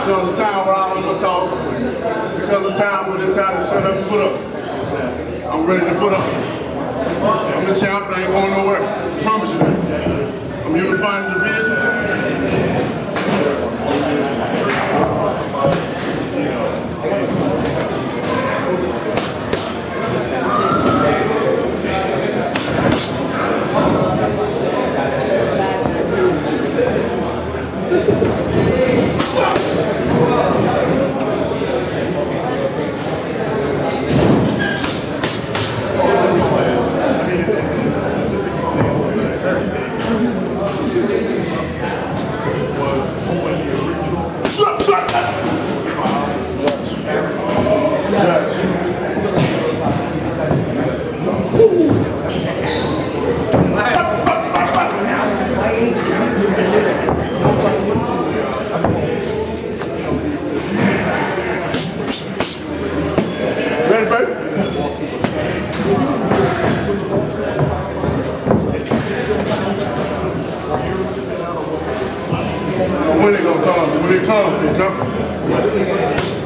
Because the time where I don't want to talk, because the time when it's time to shut up and put up. I'm ready to put up. I'm the champ, I ain't going nowhere. I promise you. I'm unifying the division. Slap, slap. Ready, baby? When it come? It comes, it comes.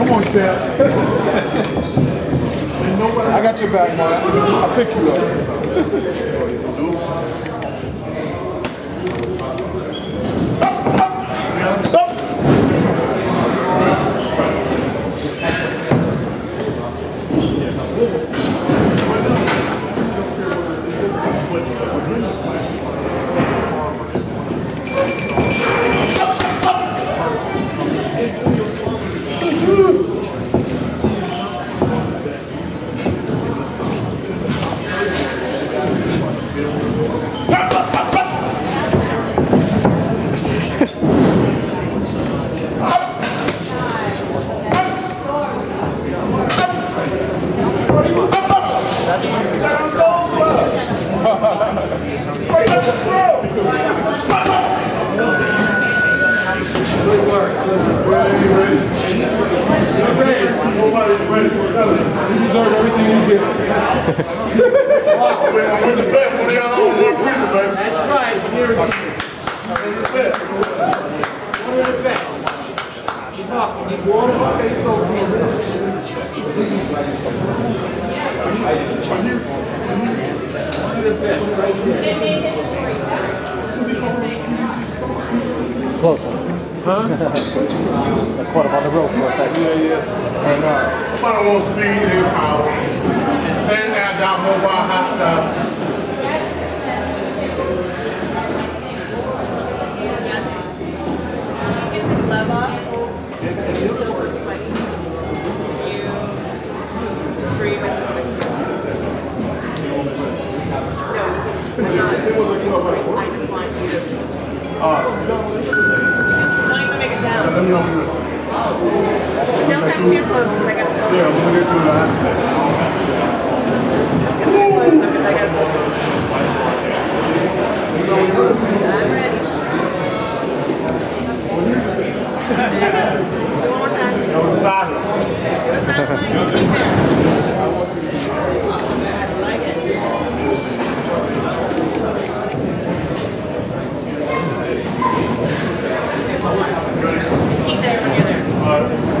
Come on, champ. I got your back, man. I'll pick you up. Nobody's ready for. You deserve everything you get. I'm the best when they all baby. That's right. Here it is. Of the best. You of the best, right there. Close. Huh? I caught him on the rope for a second. Yeah, yeah. Hang on. Somebody wants speed and power. And agile, mobile, hot style. Glove off. You're still so sweaty. You scream and No, I decline you. Don't even make a sound. Let me know when you're ready. Don't come too close because I gotta go. Yeah, we're gonna get to that. Come too close because I gotta go. I'm ready. One more time. That was a silent. Do a sound like keep there. I like it. Keep there when you're there. All right.